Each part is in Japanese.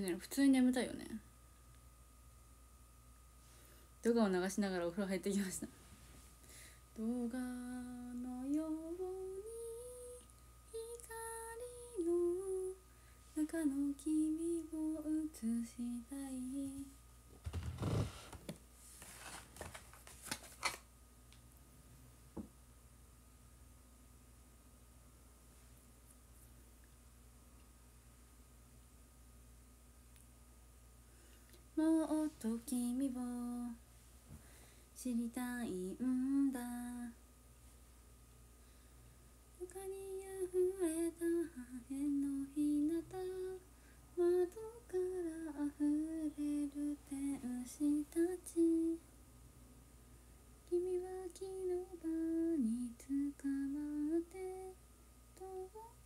ねね普通に眠たいよね。動画を流しながらお風呂入ってきました。動画のように光の中の君を映したい。もっと君を知りたいんだ。床に溢れた破片の日向窓から溢れる天使たち。君は木の場に捕まって遠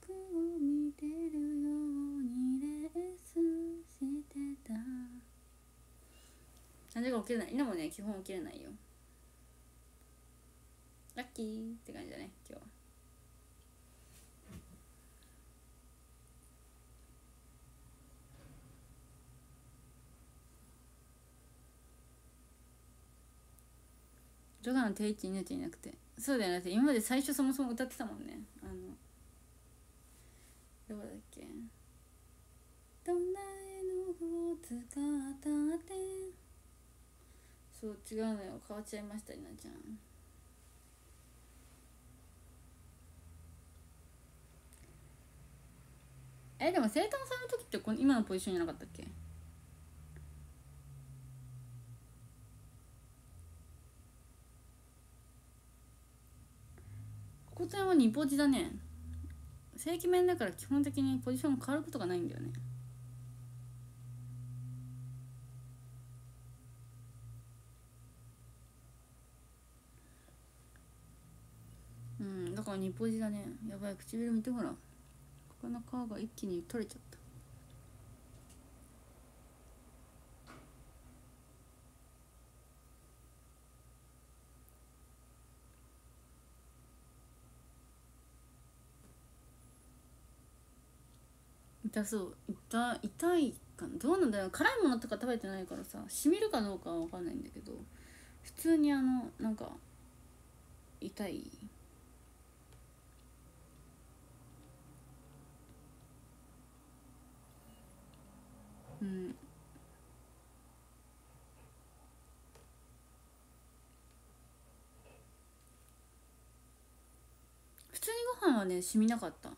くを見てるようにレースしてたあれが起きれない。今もね基本起きれないよ。ラッキーって感じだね今日は。ジョガの定位置になっちゃいなくて。そうだよね。だって今まで最初そもそも歌ってたもんねあのどこだっけどんな絵の具を使ったってそう違うのよ。変わっちゃいましたりなちゃん。えでも生誕さんの時ってこの今のポジションじゃなかったっけ？ここちゃんは2ポジだね。正規面だから基本的にポジション変わることがないんだよね。うんだから2ポジだね。やばい唇見てほらここの皮が一気に取れちゃった。痛そう。痛痛いかな。どうなんだよ辛いものとか食べてないからさしみるかどうかは分かんないんだけど普通にあのなんか痛い。うん。普通にご飯はねしみなかった。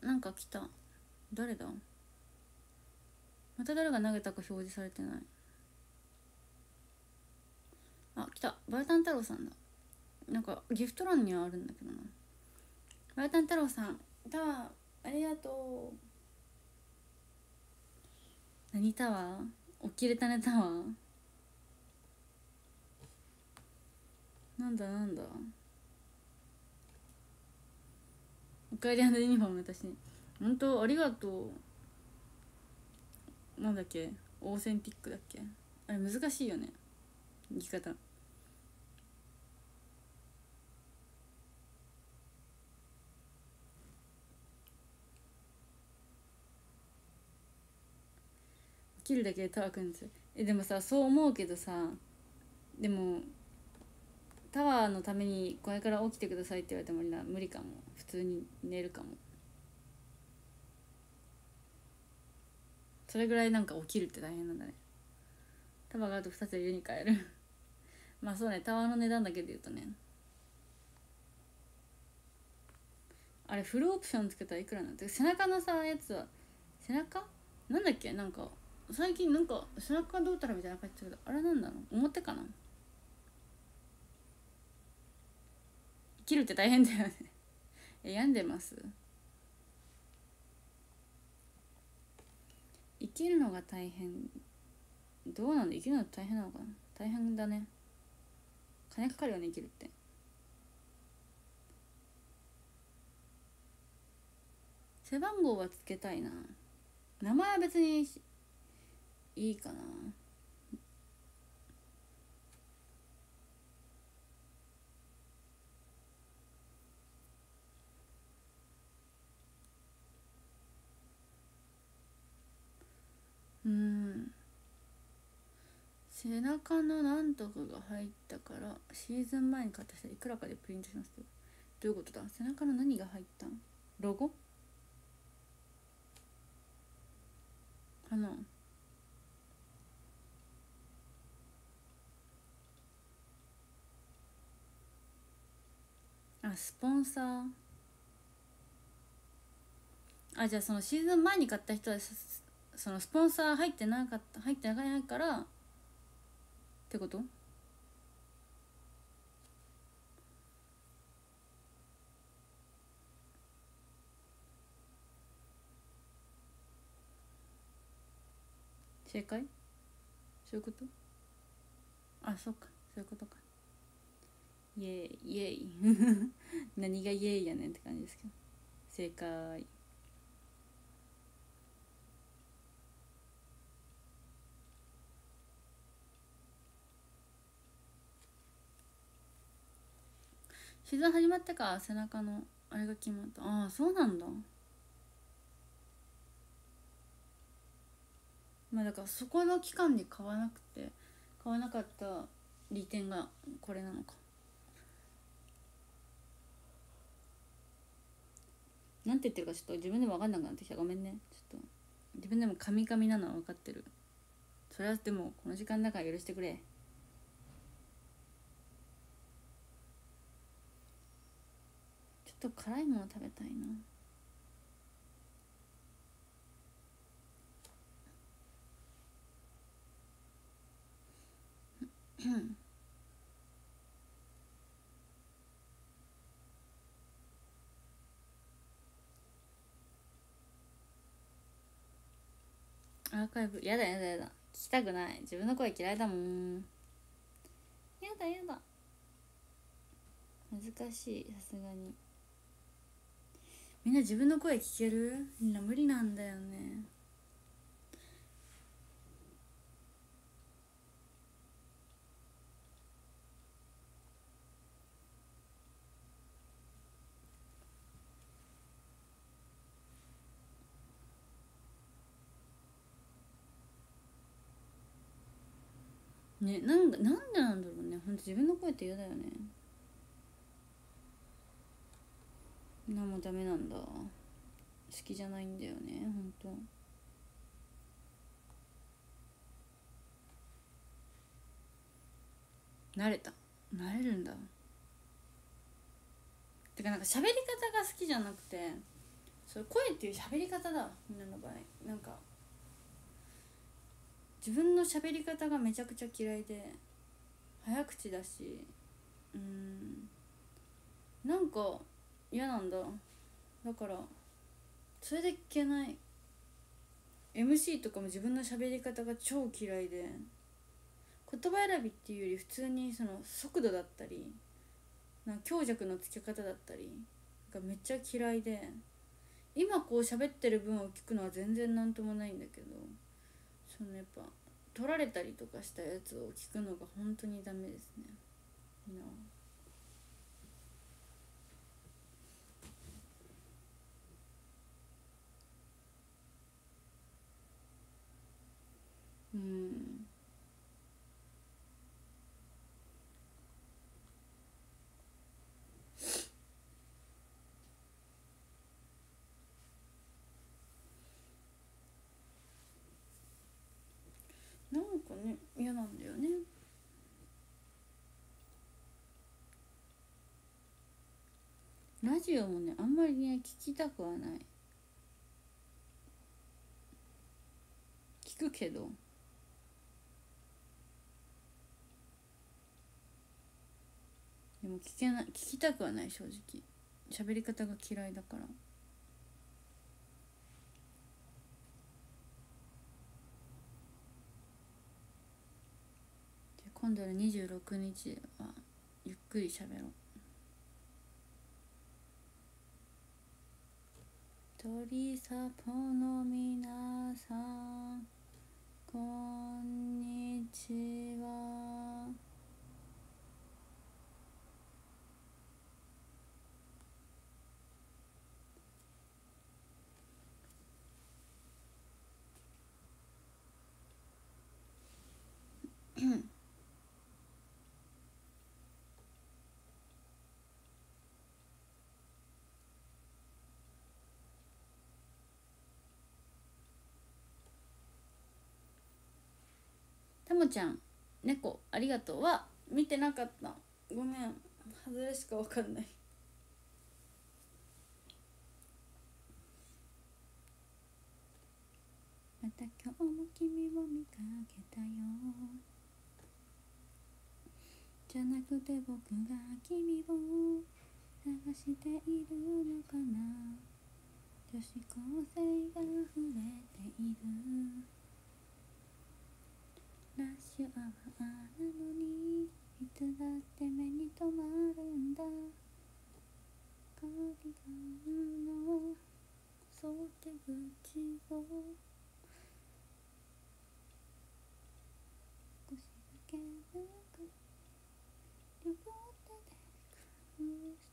なんか来た。誰だ？また誰が投げたか表示されてない。あ来た。バルタン太郎さんだ。なんかギフト欄にはあるんだけどな。バルタン太郎さんタワー。ありがとう。何タワー？起きれたねタワー？なんだなんだ？おかえりユニフォーム私本当ありがとう。なんだっけ？オーセンティックだっけ？あれ難しいよね。生き方。起きるだけでタワーくんですよ。えでもさそう思うけどさでもタワーのためにこれから起きてくださいって言われても無理かも。普通に寝るかも。それぐらいなんか起きるって大変なんだね。タワーがあと2つで家に帰る。まあそうね。タワーの値段だけで言うとね。あれフルオプションつけたらいくらなんて背中のさやつは背中？なんだっけ？なんか最近なんか背中どうたらみたいな感じだけどあれなんだろう？表かな？きるって大変だよね。病んでます？生きるのが大変。どうなんだ？生きるの大変なのかな？大変だね。金かかるよね生きるって。背番号はつけたいな。名前は別にいいかな。うん。背中のなんとかが入ったからシーズン前に買った人いくらかでプリントしますどういうことだ？背中の何が入ったん？ロゴ？かなあスポンサー。あじゃあそのシーズン前に買った人はそのスポンサー入ってなかった入ってないからってこと？正解？そういうこと？あそっか。そういうことか。イエーイイエイ。何がイエイやねんって感じですけど。正解。シーズン始まってか背中のあれが決まった。ああそうなんだ。まあだからそこの期間に買わなくて買わなかった利点がこれなのか。なんて言ってるかちょっと自分でも分かんなくなってきた。ごめんね。ちょっと自分でもカミカミなのは分かってる。それはでもこの時間だから許してくれちょっと辛いもの食べたいな。アーカイブやだやだやだ。聞きたくない。自分の声嫌いだもん。やだやだ。難しいさすがに。みんな自分の声聞ける？みんな無理なんだよね。ねなんなんでなんだろうね。ほんと自分の声って嫌だよね。なもダメなんだ。好きじゃないんだよねほんと慣れた。慣れるんだ。てかなんか喋り方が好きじゃなくてそれ声っていう喋り方だみんなの場合。なんか自分の喋り方がめちゃくちゃ嫌いで早口だしうん。なんか嫌なんだ。だからそれで聞けない。MC とかも自分の喋り方が超嫌いで。言葉選びっていうより普通にその速度だったりな強弱のつけ方だったりがめっちゃ嫌いで。今こう喋ってる分を聞くのは全然何ともないんだけどそのやっぱ取られたりとかしたやつを聞くのが本当にダメですね。うん。なんかね嫌なんだよね。ラジオもねあんまりね聞きたくはない。聞くけど。でも聞けない聞きたくはない正直。喋り方が嫌いだから。今度の26日はゆっくり喋ろう。鳥サポの皆さんこんにちは。たもちゃん猫ありがとう。は見てなかった。ごめん。外れしか分かんない。また今日も君を見かけたよ。じゃなくて僕が君を探しているのかな。女子高生が溢れている。ラッシュアワーなのにいつだって目に留まるんだ。カーディガンの袖口を。少しだけんか両手で隠してるのかわざと可愛い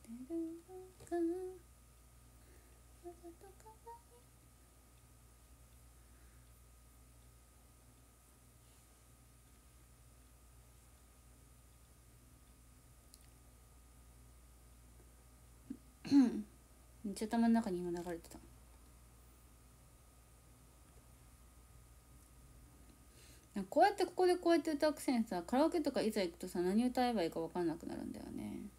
めっちゃ頭の中に今流れてた。なんかこうやってここでこうやって歌うくせにさカラオケとかいざ行くとさ何歌えばいいか分かんなくなるんだよね。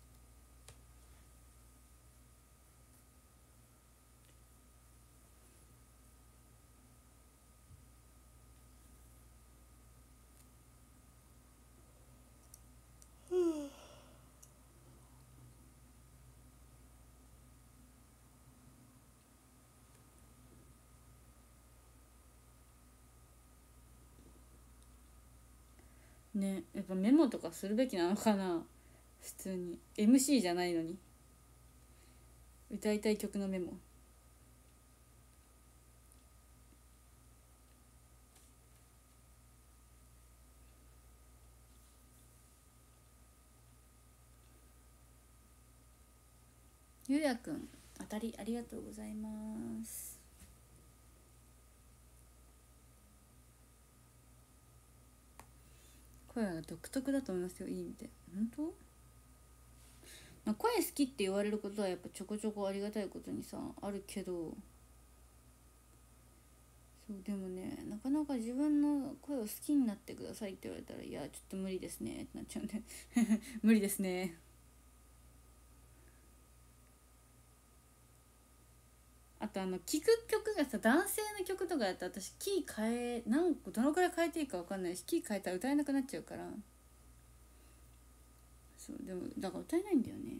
ねやっぱメモとかするべきなのかな。普通に。MC じゃないのに。歌いたい曲のメモ。ゆうやくん当たりありがとうございます。声は独特だと思いますよ。いい意味で。本当？ま声好きって言われることはやっぱちょこちょこありがたいことにさあるけど。そうでもねなかなか自分の声を好きになってくださいって言われたらいやちょっと無理ですねってなっちゃうんで。無理ですね。あとあの聴く曲がさ男性の曲とかやったら私キー変えなんどのくらい変えていいか分かんないしキー変えたら歌えなくなっちゃうから。そうでもだから歌えないんだよね。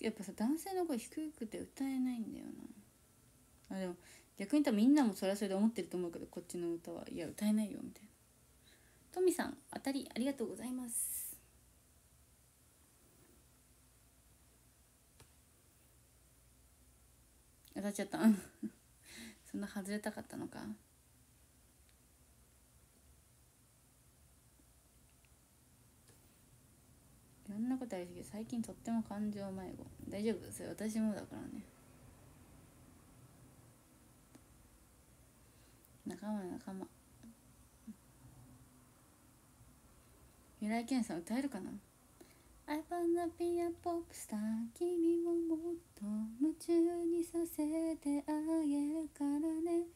やっぱさ男性の声低くて歌えないんだよな。あでも逆に多分みんなもそれはそれで思ってると思うけどこっちの歌はいや歌えないよみたいな。トミさん当たりありがとうございます。当たっちゃった。そんな外れたかったのか。いろんなことありすぎて最近とっても感情迷子。大丈夫？それ私もだからね。仲間仲間。由来健さん歌えるかな？I wanna be a pop star 君をもっと夢中にさせてあげるからね。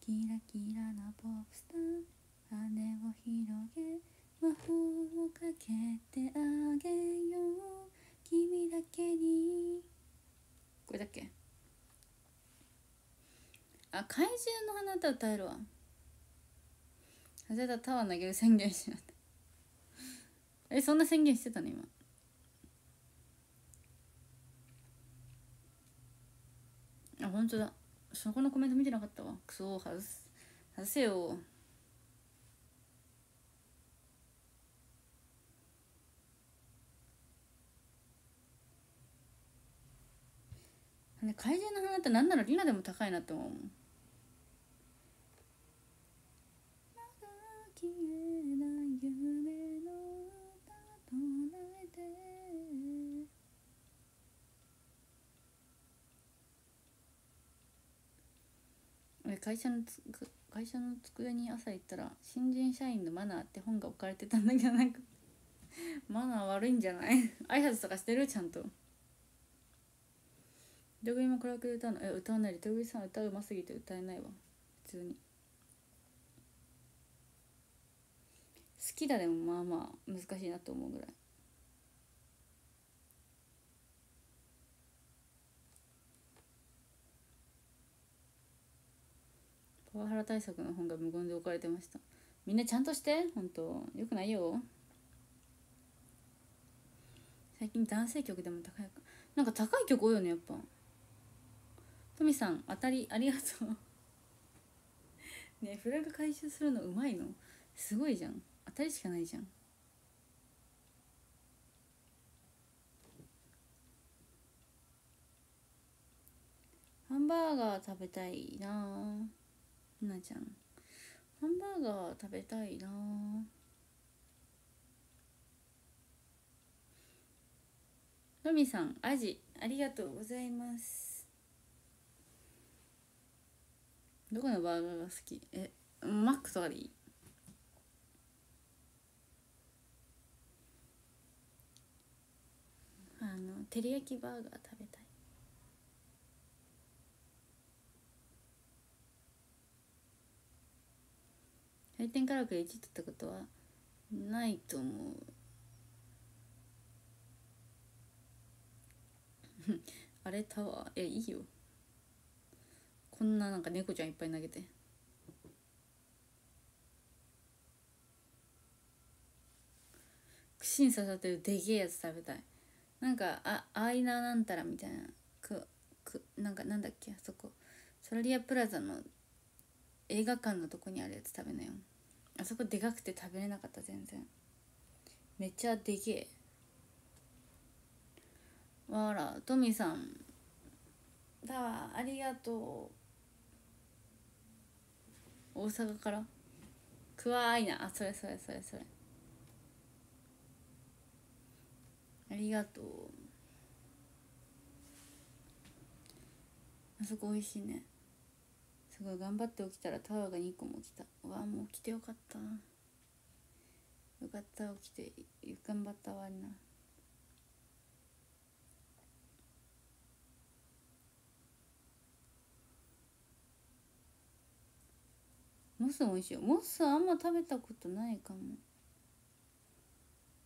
キラキラなポップスター羽を広げ魔法をかけてあげよう。君だけに。これだっけ？あ怪獣の花歌歌えるわそれだタワー投げる宣言しなって。えそんな宣言してたの今？あ本当だ。そこのコメント見てなかったわ。クソ外す外せよ。ね怪獣の花ってなんならリナでも高いなって思うもんまだ消えない夢の歌唱えて俺会社のつ会社の机に朝行ったら「新人社員のマナー」って本が置かれてたんだけどなんかマナー悪いんじゃない？挨拶とかしてる？ちゃんと。リトグもカラオケで歌うの？え歌わないリトグリさん歌うますぎて歌えないわ。普通に。好きだでもまあまあ難しいなと思うぐらい。パワハラ対策の本が無言で置かれてました。みんなちゃんとして。本当。よくないよ。最近男性曲でも高いか。なんか高い曲多いよねやっぱ。トミさん当たりありがとう。ねフラグ回収するのうまいの。すごいじゃん。当たりしかないじゃん。ハンバーガー食べたいな。ひなちゃん。ハンバーガー食べたいな。トミさんアジありがとうございます。どこのバーガーが好き？えマックとかでいいあの照り焼きバーガー食べたい。回転カラオケ1位取ったことはないと思う。あれタワー？えいいよ。こんななんか猫ちゃんいっぱい投げて。串に刺さってるでけえやつ食べたい。なんかあアイナなんたらみたいな。くくなんかなんだっけ？あそこ。ソラリアプラザの映画館のとこにあるやつ食べなよ。あそこでかくて食べれなかった全然。めっちゃでけえ。わらトミーさん。だわありがとう。大阪から。くわいな。あそれそれそれそれ。ありがとう。あそこ美味しいね。すごい頑張って起きたらタワーが2個も来た。うわもう起きてよかった。よかった起きて頑張ったわりなモス美味しいよ。モスあんま食べたことないかも。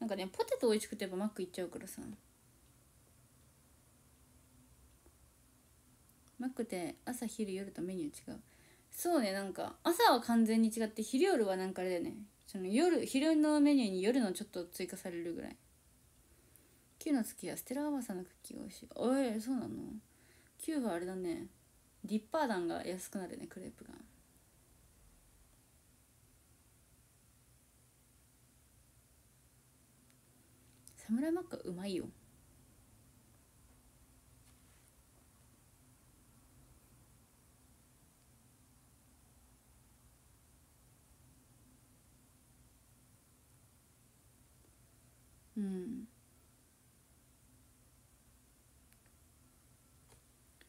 なんかねポテト美味しくてやっぱマック行っちゃうからさ。マックって朝昼夜とメニュー違う。そうねなんか朝は完全に違って昼夜はなんかあれだよね。その夜昼のメニューに夜のちょっと追加されるぐらい。9の月はステラアバサのクッキーが美味しい。おいそうなの？9はあれだね。ディッパー弾が安くなるねクレープが。サムライマックはうまいよ。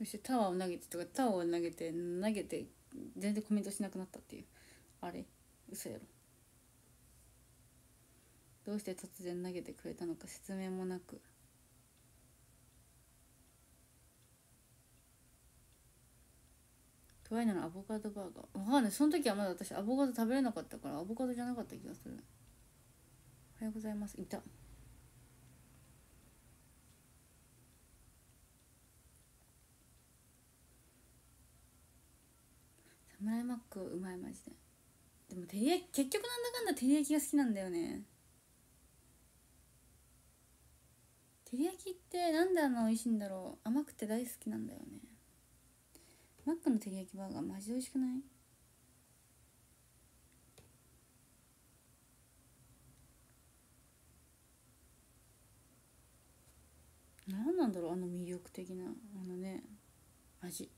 してタワーを投げてとかタワーを投げて投げて全然コメントしなくなったっていう。あれ？嘘やろ。どうして突然投げてくれたのか説明もなく。トワイナのアボカドバーガー。わかんない。その時はまだ私アボカド食べれなかったからアボカドじゃなかった気がする。おはようございます。いた。ムライマックうまいマジで。でも照り焼き結局なんだかんだ照り焼きが好きなんだよね。照り焼きってなんであんな美味しいんだろう。甘くて大好きなんだよね。マックの照り焼きバーガーマジで美味しくない？何なんだろうあの魅力的なあのね味。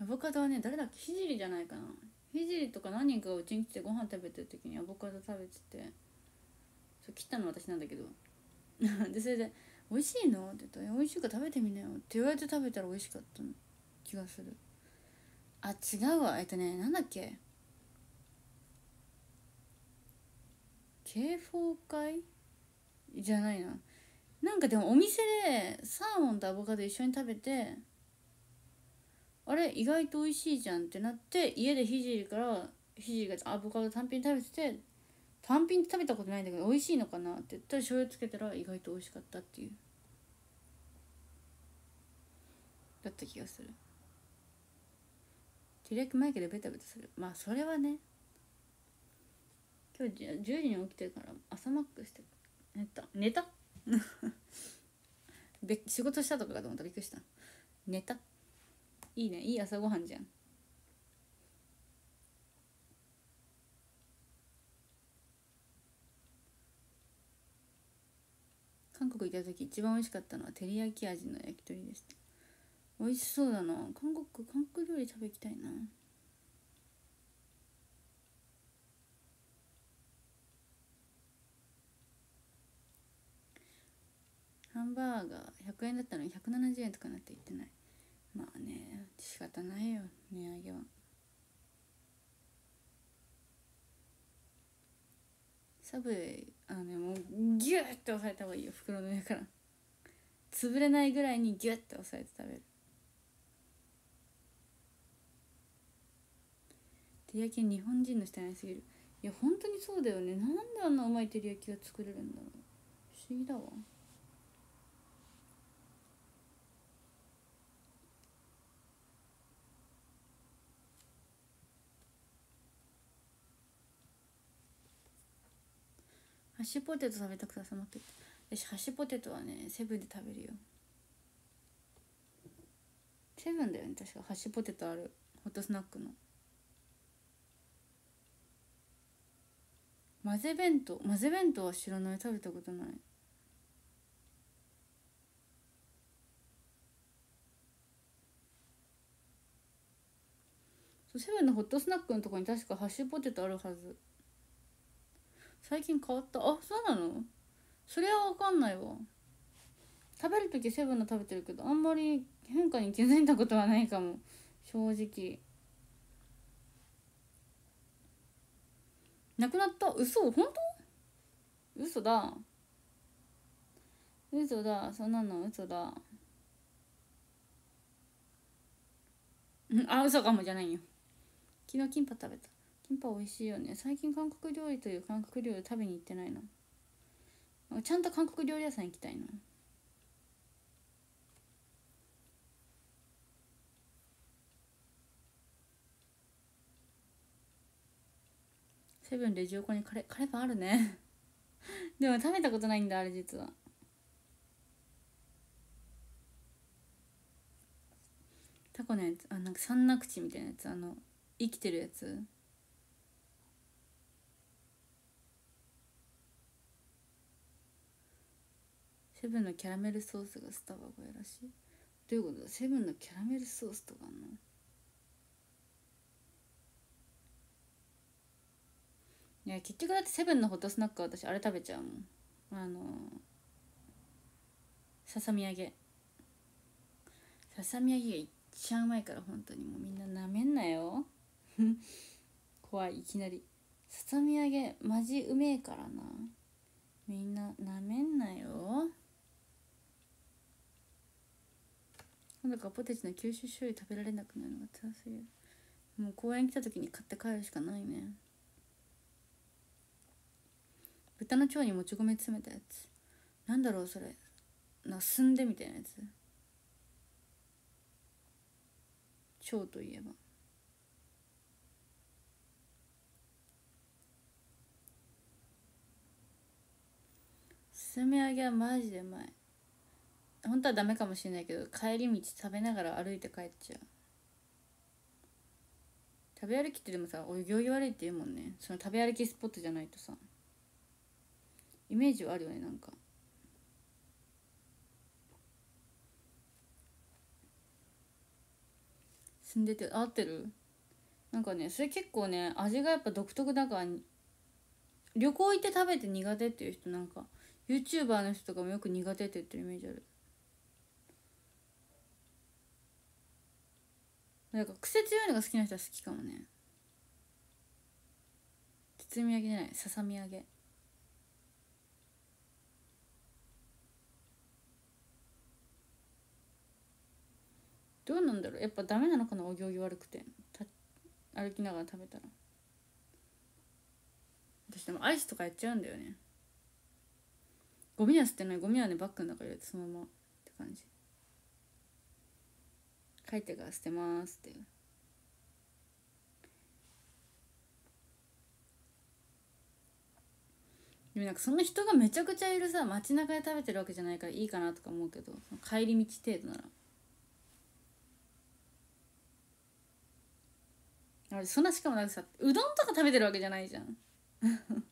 アボカドはね誰だっけ？ひじりじゃないかな。ひじりとか何人かうちに来てご飯食べてる時にアボカド食べてて。そう切ったの私なんだけど。でそれで「美味しいの?」って言ったら「美味しいから食べてみなよ」って言われて食べたら美味しかった気がする。あ違うわ。えっとねなんだっけ？慶法会？じゃないな。なんかでもお店でサーモンとアボカド一緒に食べてあれ意外と美味しいじゃんってなって家でひじりからひじりがアボカド単品食べてて単品食べたことないんだけど美味しいのかなって言ったら醤油つけたら意外と美味しかったっていう。だった気がする。照り焼き前けどベタベタする。まあそれはね。今日10時に起きてるから朝マックして寝た。寝た？仕事したとかかと思った。らびっくりした。寝た。いいね。いい朝ごはんじゃん。韓国行った時一番美味しかったのは照り焼き味の焼き鳥でした。美味しそうだな。韓国韓国料理食べきたいな。ハンバーガー100円だったのに170円とかなって言ってない。まあね仕方ないよ値上げは。サブウェイあのねもうギューって押さえた方がいいよ袋の上から。潰れないぐらいにギュッて押さえて食べる。照り焼き日本人の舌になりすぎる。いや本当にそうだよね。なんであんなうまい照り焼きが作れるんだろう。不思議だわ。ハッシュポテト食べたくてさまって私ハッシュポテトはねセブンで食べるよ。セブンだよね確か。ハッシュポテトある。ホットスナックの。混ぜ弁当。混ぜ弁当は知らない。食べたことない。そうセブンのホットスナックのとこに確かハッシュポテトあるはず。最近変わった？あそうなの？それは分かんないわ。食べる時セブンの食べてるけどあんまり変化に気づいたことはないかも。正直。なくなった？嘘？本当？嘘だ。嘘だ。そんなの？嘘だ。あ嘘かもじゃないよ。昨日キンパ食べた。キンパ美味しいよね。最近韓国料理という韓国料理食べに行ってないの？ちゃんと韓国料理屋さん行きたいなセブンレジ横にカレカレーパンあるね。でも食べたことないんだあれ実は。タコのやつあなんか三ナ口みたいなやつあの生きてるやつ。セブンのキャラメルソースがスタバがやらしい。どういうこと？だセブンのキャラメルソースとかあんの？いや結局だってセブンのホットスナックは私あれ食べちゃうもん。あのささみ揚げ。ささみ揚げが一番うまいから本当にもうみんななめんなよ。怖いいきなり。ささみ揚げマジうめえからな。みんななめんなよ。なんだかポテチの九州醤油食べられなくなるのが辛すぎる。もう公園来た時に買って帰るしかないね。豚の腸にもち米詰めたやつ。なんだろうそれ。なすんでみたいなやつ。腸といえば。すみ揚げはマジでうまい。本当はダメかもしれないけど帰り道食べながら歩いて帰っちゃう。食べ歩きってでもさお行儀悪いって言うもんね。その食べ歩きスポットじゃないとさ。イメージはあるよねなんか。住んでて合ってる？なんかねそれ結構ね味がやっぱ独特だから旅行行って食べて苦手っていう人なんか YouTuber の人とかもよく苦手って言ってるイメージある。なんか癖強いのが好きな人は好きかもね。包み揚げじゃない。ささみ揚げ。どうなんだろう。やっぱダメなのかなお行儀悪くて。歩きながら食べたら。私でもアイスとかやっちゃうんだよね。ゴミは捨てない。ゴミはねバッグの中入れてそのままって感じ。帰ってから捨てますって。でもなんかそんな人がめちゃくちゃいるさ街中で食べてるわけじゃないからいいかなとか思うけど帰り道程度なら。そんなしかもなんかさうどんとか食べてるわけじゃないじゃん。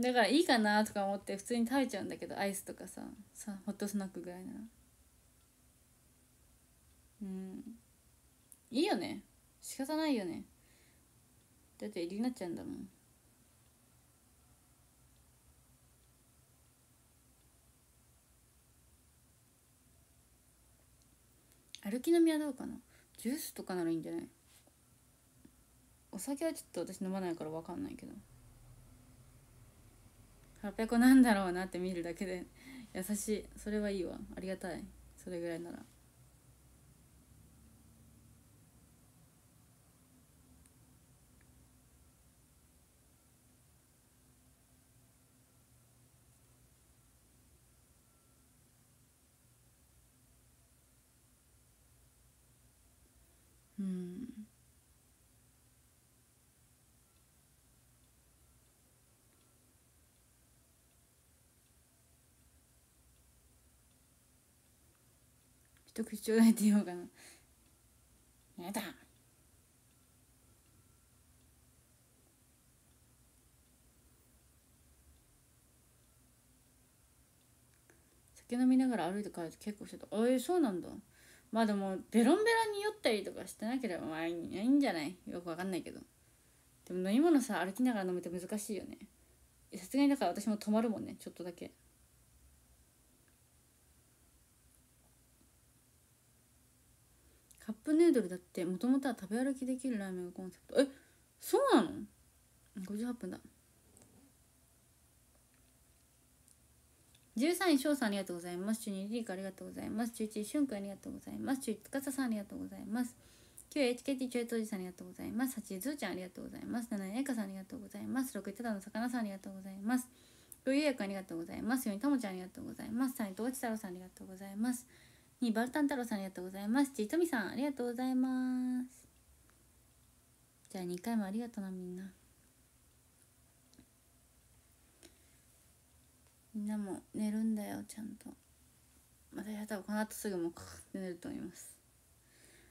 だからいいかなとか思って普通に食べちゃうんだけどアイスとかささホットスナックぐらいなら。うん。いいよね。仕方ないよね。だって入りなちゃんだもん。歩き飲みはどうかな。ジュースとかならいいんじゃない？お酒はちょっと私飲まないから分かんないけど。腹ペコなんだろうなって見るだけで優しい。それはいいわ。ありがたい。それぐらいなら。うん。一口ちょうだいって言おうかな。やだ。酒飲みながら歩いて帰ると結構してた。あえー、そうなんだ。まあでもベロンベロンに酔ったりとかしてなければまあいいんじゃない？よくわかんないけど。でも飲み物さ歩きながら飲むって難しいよね。さすがにだから私も止まるもんね。ちょっとだけ。カップヌードルだってもともとは食べ歩きできるラーメンがコンセプト。えそうなの ?58 分だ。13位翔さんありがとうございます。12位リークありがとうございます。11位しゅんくありがとうございます。11位司さんありがとうございます。9位 HKT ちょいとじさんありがとうございます。8位ずーちゃんありがとうございます。7位えかさんありがとうございます。6位ただの魚さんありがとうございます。6位ゆやくありがとうございます。4位たもちゃんありがとうございます。3位とおち太郎さんありがとうございます。2位バルタン太郎さんありがとうございます。ちいとみさんありがとうございます。じゃあ2回もありがとうなみんな。みんなも寝るんだよちゃんと。私は多分この後すぐもうカーって寝ると思います。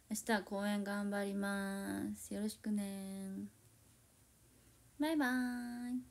明日は公演頑張ります。よろしくね。バイバーイ。